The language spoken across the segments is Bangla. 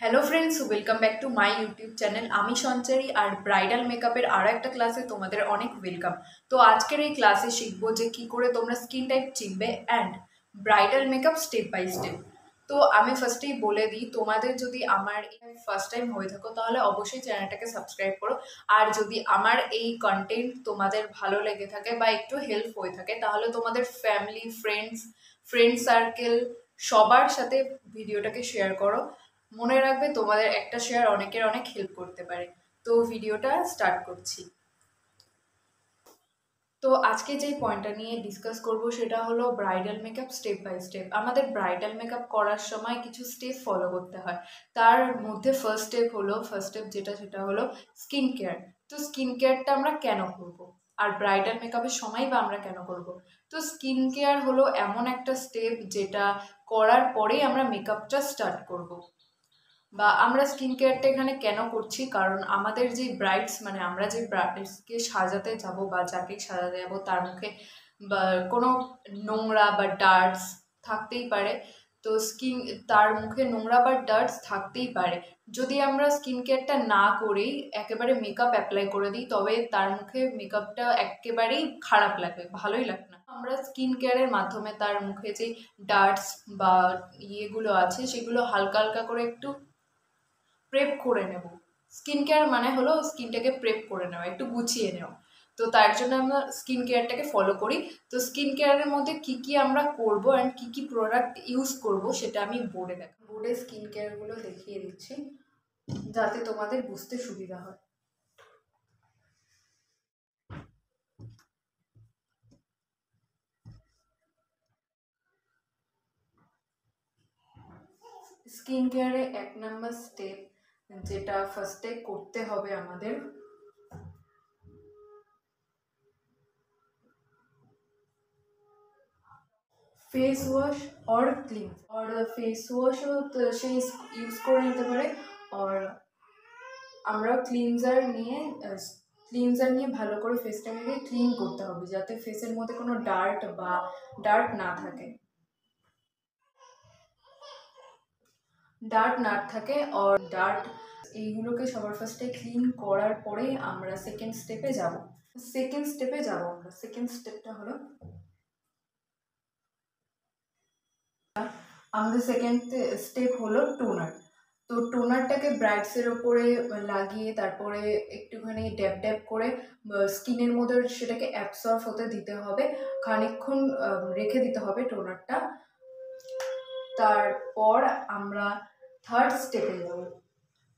Hello friends welcome back to my YouTube channel আমি সঞ্চারী আর ব্রাইডাল মেকআপের আরও একটা ক্লাসে তোমাদের অনেক ওয়েলকাম তো আজকের এই ক্লাসে শিখব যে কি করে তোমরা স্কিন টাইপ চিনবে and bridal makeup step by step তো আমি ফার্স্টেই বলে দিই, তোমাদের যদি আমার ফার্স্ট টাইম হয়ে থাকো, তাহলে অবশ্যই চ্যানেলটাকে সাবস্ক্রাইব করো। আর যদি আমার এই কন্টেন্ট তোমাদের ভালো লেগে থাকে বা একটু হেল্প হয়ে থাকে, তাহলে তোমাদের ফ্যামিলি ফ্রেন্ডস ফ্রেন্ড সার্কেল সবার সাথে ভিডিওটাকে শেয়ার করো। রাখবে তোমাদের একটা শেয়ার অনেকের অনেক হেল্প করতে পারে। তো ভিডিওটা স্টার্ট করছি। তো আজকে যে পয়েন্টটা নিয়ে ডিসকাস করব সেটা হলো bridal makeup step by step আমাদের ব্রাইডাল মেকআপ করার সময় কিছু স্টেপ ফলো করতে হয়। তার মধ্যে ফার্স্ট স্টেপ হলো ফার্স্ট স্টেপ যেটা সেটা হলো স্কিন কেয়ার তো স্কিন কেয়ারটা আমরা কেন করব? আর ব্রাইডাল মেকআপের সময় বা আমরা কেন করব? তো স্কিন কেয়ার হলো এমন একটা স্টেপ যেটা করার পরেই আমরা মেকআপটা স্টার্ট করব। বা আমরা স্কিন কেয়ারটা এখানে কেন করছি? কারণ আমাদের যে ব্রাইডস মানে আমরা যে ব্রাইডসকে সাজাতে যাব বা যাকে সাজাতে যাব, তার মুখে বা কোনো নোংরা বা ডার্টস থাকতেই পারে। তো স্কিন তার মুখে নোংরা বা ডার্টস থাকতেই পারে। যদি আমরা স্কিন কেয়ারটা না করেই একেবারে মেকআপ অ্যাপ্লাই করে দিই, তবে তার মুখে মেকআপটা একেবারেই খারাপ লাগবে, ভালোই লাগবে না। আমরা স্কিন কেয়ারের মাধ্যমে তার মুখে যে ডার্টস বা ইয়েগুলো আছে, সেগুলো হালকা হালকা করে একটু প্রেপ করে নেব। স্কিন কেয়ার মানে হলো স্কিনটাকে প্রেপ করে নেওয়া, একটু গুছিয়ে নেওয়া। তো তার জন্য আমরা স্কিন কেয়ারটাকে ফলো করি। তো স্কিন কেয়ারের মধ্যে কি কি আমরা করব অ্যান্ড কি কি প্রোডাক্ট ইউজ করব সেটা আমি বোর্ডে দেখ বোর্ডে স্কিন কেয়ারগুলো দেখিয়ে দিচ্ছি, যাতে তোমাদের বুঝতে সুবিধা হয়। স্কিন কেয়ারে এক নাম্বার স্টেপ যেটা ফার্স্টে করতে হবে আমাদের। Face wash or clean or face ওয়াশও সে ইউজ করে নিতে পারে অর আমরা ক্লিনজার নিয়ে ক্লিনজার নিয়ে ভালো করে ফেসটাকে ক্লিন করতে হবে, যাতে ফেসের মধ্যে কোনো ডার্ট বা ডার্ট না থাকে। ডার্ট না থাকে অর ডার্ট, এইগুলোকে সবার ফার্স্টে ক্লিন করার পরে আমরা সেকেন্ড স্টেপে যাব। সেকেন্ড স্টেপে যাব আমরা। সেকেন্ড স্টেপটা হলো, আমাদের সেকেন্ড স্টেপ হলো টোনার তো টোনারটাকে ব্রাইটসের ওপরে লাগিয়ে তারপরে একটুখানি ড্যাপ ড্যাপ করে স্কিনের মধ্যে সেটাকে অ্যাবসর্ভ হতে দিতে হবে। খানিকক্ষণ রেখে দিতে হবে টোনারটা তারপর আমরা থার্ড স্টেপে যাব।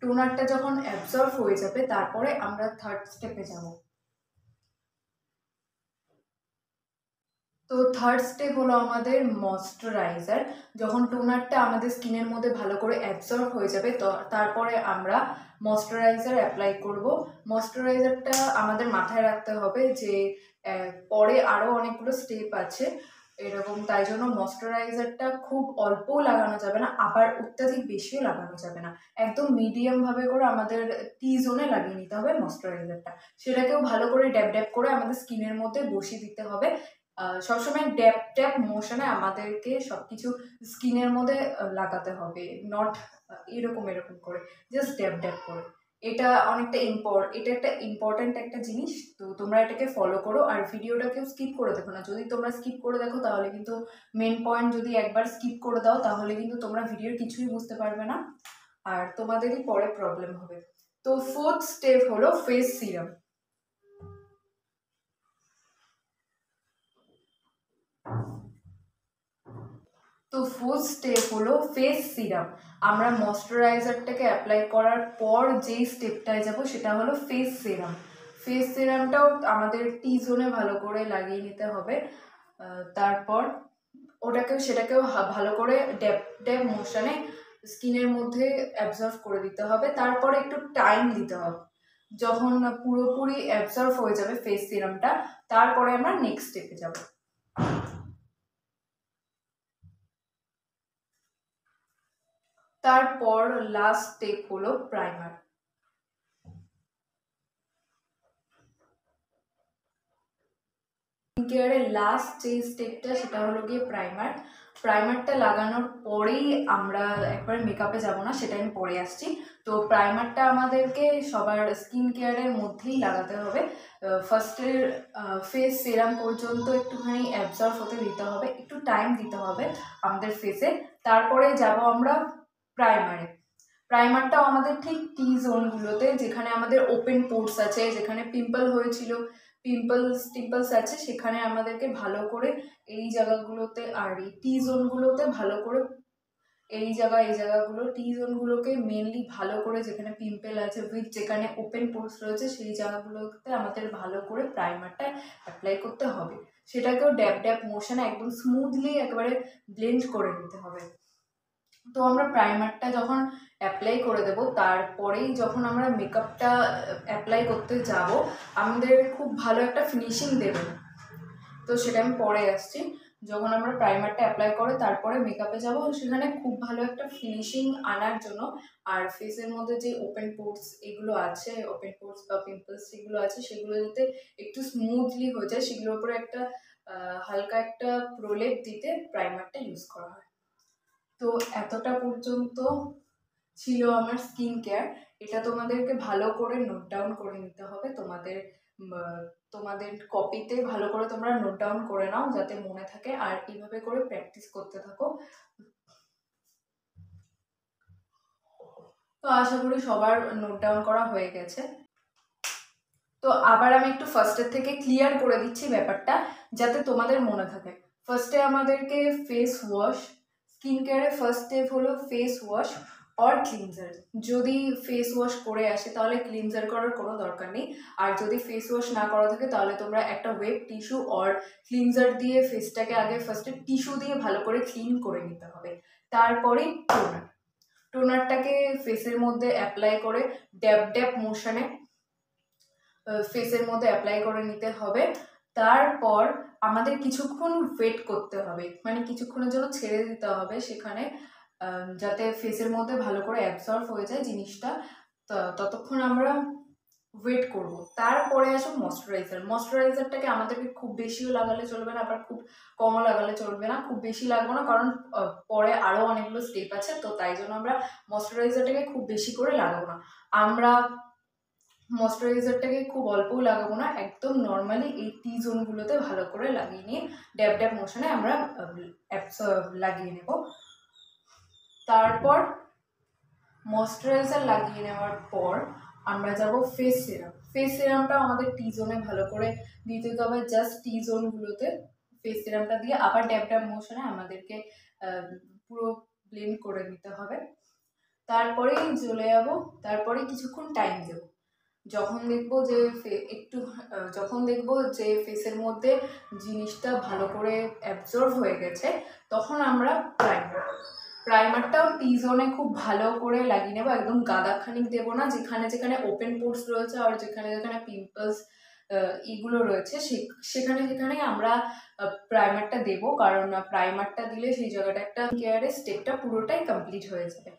টোনারটা যখন অ্যাবজর্ভ হয়ে যাবে, তারপরে আমরা থার্ড স্টেপে যাব। তো থার্ড স্টেপ হলো আমাদের ময়শ্চারাইজার যখন টোনারটা আমাদের স্কিনের মধ্যে ভালো করে অ্যাবজর্ভ হয়ে যাবে তারপরে আমরা ময়শ্চারাইজার অ্যাপ্লাই করব। ময়শ্চারাইজারটা আমাদের মাথায় রাখতে হবে যে পরে আরও অনেকগুলো স্টেপ আছে। এরকম, তাই জন্য ময়শ্চারাইজারটা খুব অল্পও লাগানো যাবে না, আবার অত্যাধিক বেশিও লাগানো যাবে না। একদম মিডিয়ামভাবে করে আমাদের টি জোনে লাগিয়ে নিতে হবে ময়শ্চারাইজারটা। সেটাকেও ভালো করে ড্যাপ ড্যাপ করে আমাদের স্কিনের মধ্যে বসিয়ে দিতে হবে। সবসময় ড্যাপ ট্যাপ মোশনে আমাদেরকে সব কিছু স্কিনের মধ্যে লাগাতে হবে। নট এরকম এরকম করে জাস্ট ড্যাপ ড্যাপ করে। এটা অনেকটা ইম্পর্ট এটা একটা ইম্পর্ট্যান্ট একটা জিনিস, তো তোমরা এটাকে ফলো করো, আর ভিডিওটাকেও স্কিপ করে দেখো না। যদি তোমরা স্কিপ করে দেখো, তাহলে কিন্তু মেন পয়েন্ট যদি একবার স্কিপ করে দাও, তাহলে কিন্তু তোমরা ভিডিওর কিছুই বুঝতে পারবে না। আর তোমাদেরই পরে প্রবলেম হবে। তো ফোর্থ স্টেপ হলো ফেস সিরাম তো ফোর্থ স্টেপ হলো ফেস সিরাম আমরা ময়শ্চারাইজারটাকে অ্যাপ্লাই করার পর যেই স্টেপটায় যাব সেটা হলো ফেস সিরাম ফেস সিরামটাও আমাদের টি জোনে ভালো করে লাগিয়ে নিতে হবে। তারপর ওটাকেও সেটাকেও ভালো করে ড্যাপ ড্যাপ মোশনে স্কিনের মধ্যে অ্যাবজর্ভ করে দিতে হবে। তারপরে একটু টাইম দিতে হবে। যখন পুরোপুরি অ্যাবজর্ভ হয়ে যাবে ফেস সিরামটা তারপরে আমরা নেক্সট স্টেপে যাব। তারপর লাস্ট স্টেপ হলো প্রাইমার কেয়ারের লাস্ট যে স্টেপটা সেটা হলো গিয়ে প্রাইমার প্রাইমারটা লাগানোর পরেই আমরা একবারে মেকআপে যাব না, সেটা আমি পরে আসছি। তো প্রাইমারটা আমাদেরকে সবার স্কিন কেয়ারের মধ্যেই লাগাতে হবে। ফার্স্টের ফেস সেরাম পর্যন্ত একটুখানি অ্যাবজর্ভ হতে দিতে হবে, একটু টাইম দিতে হবে আমাদের ফেসে তারপরে যাব আমরা প্রাইমারে প্রাইমারটাও আমাদের ঠিক টি জোনগুলোতে যেখানে আমাদের ওপেন পোর্টস আছে, যেখানে পিম্পল হয়েছিল পিম্পলস টিম্পলস আছে, সেখানে আমাদেরকে ভালো করে এই জায়গাগুলোতে আর এই টি জোনগুলোতে ভালো করে এই জায়গা, এই জায়গাগুলো টি জোনগুলোকে মেনলি ভালো করে যেখানে পিম্পল আছে উইথ যেখানে ওপেন পোর্টস রয়েছে, সেই জায়গাগুলোতে আমাদের ভালো করে প্রাইমারটা অ্যাপ্লাই করতে হবে। সেটাকেও ড্যাপ ড্যাপ মোশনে একদম স্মুথলি একেবারে ব্লেন্ড করে নিতে হবে। তো আমরা প্রাইমারটা যখন অ্যাপ্লাই করে দেব, তারপরেই যখন আমরা মেকআপটা অ্যাপ্লাই করতে যাব, আমাদের খুব ভালো একটা ফিনিশিং দেবে। তো সেটা আমি পরে আসছি। যখন আমরা প্রাইমারটা অ্যাপ্লাই করে তারপরে মেকআপে যাব, সেখানে খুব ভালো একটা ফিনিশিং আনার জন্য, আর ফেসের মধ্যে যে ওপেন পোর্টস এগুলো আছে ওপেন পোর্টস বা পিম্পলস যেগুলো আছে, সেগুলো যাতে একটু স্মুথলি হয়ে যায়, সেগুলোর উপরে একটা হালকা একটা প্রলেপ দিতে প্রাইমারটা ইউজ করা হয়। তো এতটা পর্যন্ত ছিল আমার স্কিন কেয়ার এটা তোমাদেরকে ভালো করে নোট ডাউন করে নিতে হবে। তোমাদের তোমাদের কপিতে ভালো করে তোমরা নোট ডাউন করে নাও যাতে মনে থাকে। আর এইভাবে করে প্র্যাকটিস করতে থাকো। তো আশা করি সবার নোট ডাউন করা হয়ে গেছে। তো আবার আমি একটু ফার্স্টের থেকে ক্লিয়ার করে দিচ্ছি ব্যাপারটা, যাতে তোমাদের মনে থাকে। ফার্স্টে আমাদেরকে ফেস ওয়াশ স্কিন কেয়ারের ফার্স্ট স্টেপ হলো ফেস ওয়াশ অর ক্লিনজার যদি ফেস ওয়াশ করে আসে, তাহলে ক্লিনজার করার কোনো দরকার নেই। আর যদি ফেস ওয়াশ না করা থাকে, তাহলে তোমরা একটা ওয়েব টিস্যু অর ক্লিনজার দিয়ে ফেসটাকে আগে ফার্স্টে টিস্যু দিয়ে ভালো করে ক্লিন করে নিতে হবে। তারপরে টোনার টোনারটাকে ফেসের মধ্যে অ্যাপ্লাই করে ড্যাপ ড্যাপ মোশনে ফেসের মধ্যে অ্যাপ্লাই করে নিতে হবে। তারপর আমাদের কিছুক্ষণ ওয়েট করতে হবে। মানে কিছুক্ষণের জন্য ছেড়ে দিতে হবে সেখানে যাতে ফেসের মধ্যে ভালো করে অ্যাবজর্ভ হয়ে যায় জিনিসটা। ততক্ষণ আমরা ওয়েট করব। তারপরে আসো ময়শ্চারাইজার ময়শ্চারাইজারটাকে আমাদেরকে খুব বেশিও লাগালে চলবে না, আবার খুব কমও লাগালে চলবে না। খুব বেশি লাগবে না, কারণ পরে আরও অনেকগুলো স্টেপ আছে, তো তাই জন্য আমরা ময়শ্চারাইজারটাকে খুব বেশি করে লাগাবো না। আমরা ময়শ্চারাইজারটাকে খুব অল্পও লাগাবো না, একদম নর্মালি এই টি জোনগুলোতে ভালো করে লাগিয়ে নিয়ে ড্যাব ড্যাব মোশনে আমরা লাগিয়ে নেব। তারপর ময়শ্চারাইজার লাগিয়ে নেওয়ার পর আমরা যাব ফেস সিরাম ফেস সিরামটা আমাদের টি জোনে ভালো করে দিতে হবে জাস্ট টি জোনগুলোতে ফেস সিরামটা দিয়ে আবার ড্যাব ড্যাব মোশনে আমাদেরকে পুরো ব্লেন্ড করে নিতে হবে। তারপরেই চলে যাব, তারপরে কিছুক্ষণ টাইম দেব। যখন দেখব যে একটু যখন দেখব যে ফেসের মধ্যে জিনিসটা ভালো করে অ্যাবজর্ভ হয়ে গেছে, তখন আমরা প্রাইমার প্রাইমারটাও টি জোনে খুব ভালো করে লাগিয়ে নেব, একদম গাদা খানিক দেবো না, যেখানে যেখানে ওপেন পোর্টস রয়েছে আর যেখানে যেখানে পিম্পলস এগুলো রয়েছে সেখানে সেখানে আমরা প্রাইমারটা দেবো, কারণ প্রাইমারটা দিলে সেই জায়গাটা একটা কেয়ারের স্টেপটা পুরোটাই কমপ্লিট হয়ে যাবে।